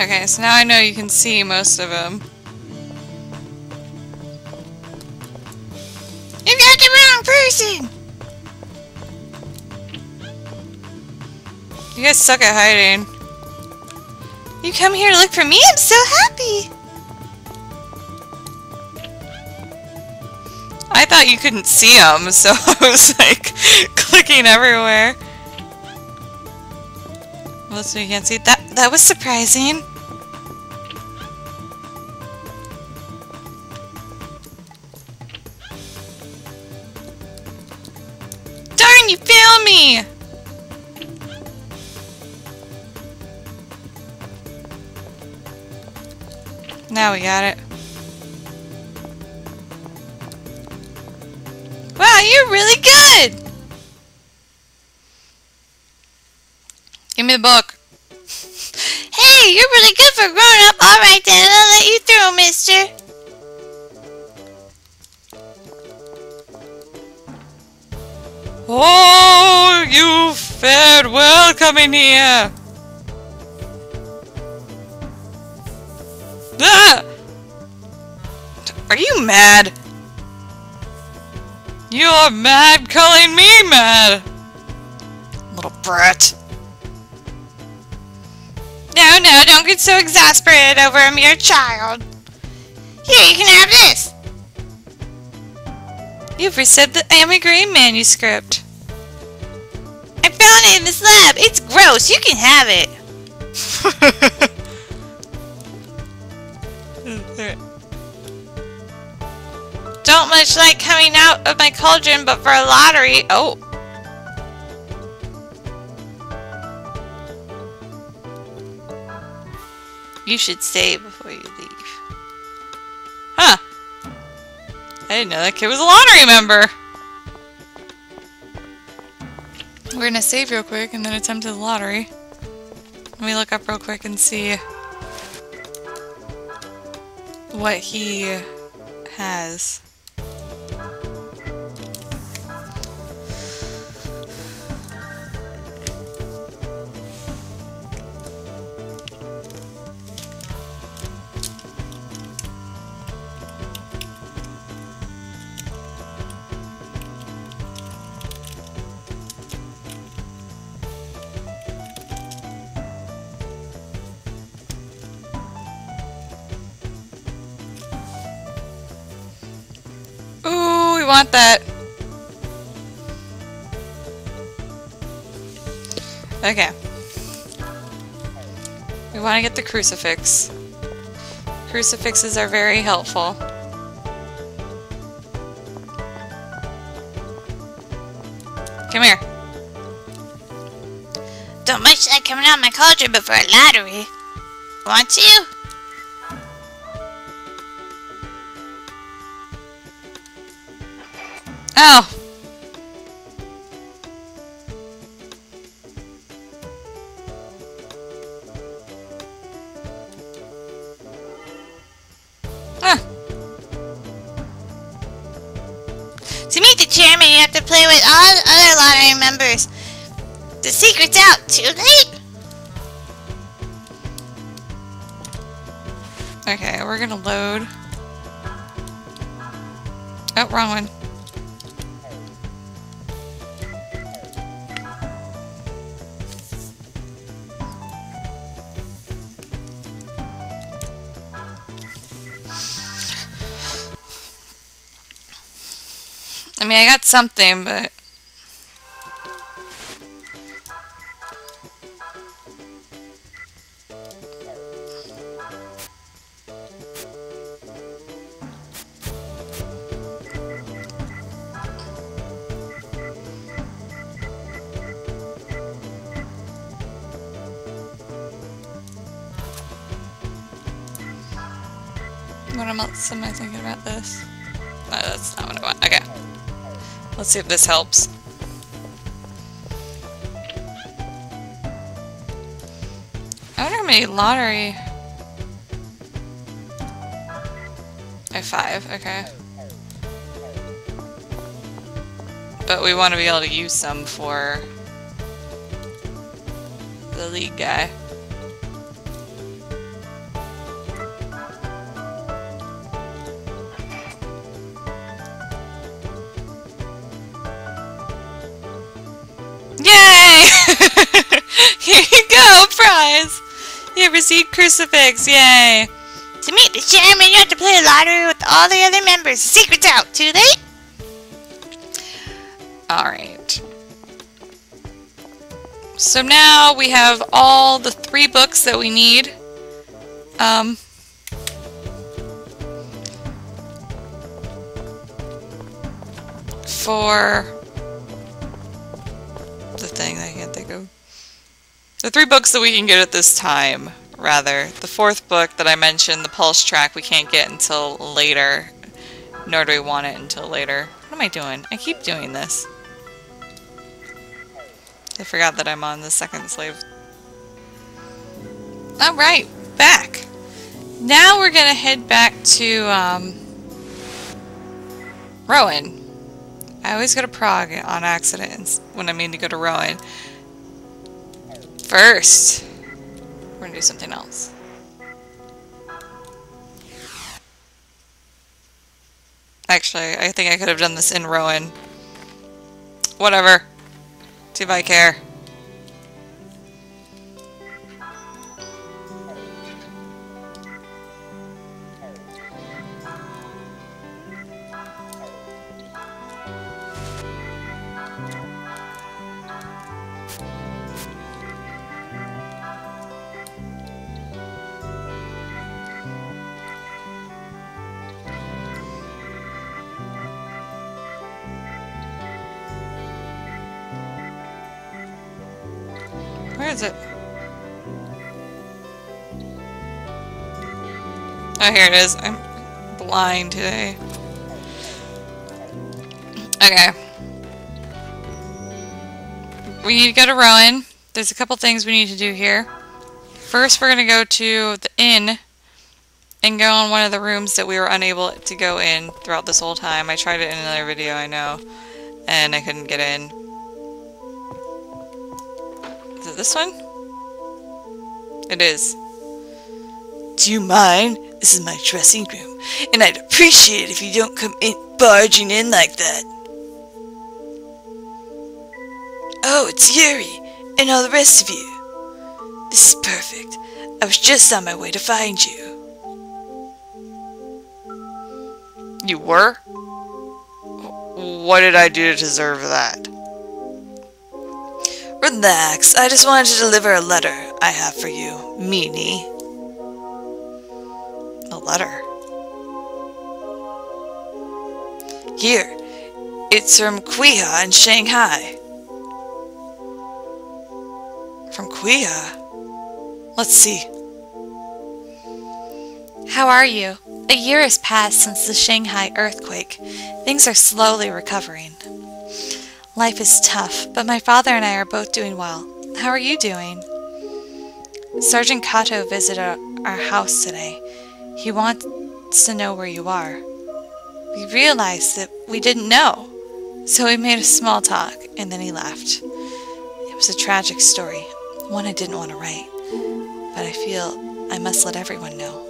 Okay, so now I know you can see most of them. You got the wrong person! You guys suck at hiding. You come here to look for me? I'm so happy! I thought you couldn't see them, so I was like clicking everywhere. Well, so you can't see that. That was surprising. Me! Now we got it. Wow, you're really good! Give me the book. Hey, you're really good for growing up. Alright then, I'll let you through, mister. Oh, you fared well coming here! Ah! Are you mad? You're mad calling me mad! Little brat. No, no, don't get so exasperated over a mere child. Here, you can have this. You've reset the Emigre manuscript. I found it in this lab. It's gross. You can have it. Don't much like coming out of my cauldron, but for a lottery. Oh. You should stay before you leave. I didn't know that kid was a lottery member. We're gonna save real quick and then attempt the lottery. Let me look up real quick and see what he has. Want that. Okay. We want to get the crucifix. Crucifixes are very helpful. Come here. Don't much like coming out of my cauldron, but for a lottery. Want to? Oh! To meet the chairman, you have to play with all the other lottery members. The secret's out. Too late. Okay, we're gonna load. Oh, wrong one. I mean, I got something, but... What else am I thinking about this? No, that's not what I want. Okay. Let's see if this helps. I wonder how many lottery... I five, okay. But we want to be able to use some for the league guy. You received crucifix, yay! To meet the chairman, you have to play a lottery with all the other members. The secret's out. Too late? Alright. So now we have all the three books that we need. Um, for the thing I can't think. The three books that we can get at this time, rather. The fourth book that I mentioned, the Pulse Track, we can't get until later. Nor do we want it until later. What am I doing? I keep doing this. I forgot that I'm on the second slave. Alright, back. Now we're gonna head back to, um, Rowan. I always go to Prague on accident when I mean to go to Rowan. First, we're gonna do something else. Actually, I think I could have done this in Rowan. Whatever. See if I care. Is it? Oh, here it is. I'm blind today. Okay. We need to go to Rowan. There's a couple things we need to do here. First, we're going to go to the inn and go in one of the rooms that we were unable to go in throughout this whole time. I tried it in another video, I know, and I couldn't get in. This one? It is. Do you mind? This is my dressing room, and I'd appreciate it if you don't come in barging in like that. Oh, it's Yuri, and all the rest of you. This is perfect. I was just on my way to find you. You were? What did I do to deserve that? Relax, I just wanted to deliver a letter I have for you, Meanie. A letter. Here, it's from Quiha in Shanghai. From Quiha? Let's see. How are you? A year has passed since the Shanghai earthquake. Things are slowly recovering. Life is tough, but my father and I are both doing well. How are you doing? Sergeant Kato visited our house today. He wants to know where you are. We realized that we didn't know, so we made a small talk and then he left. It was a tragic story, one I didn't want to write, but I feel I must let everyone know.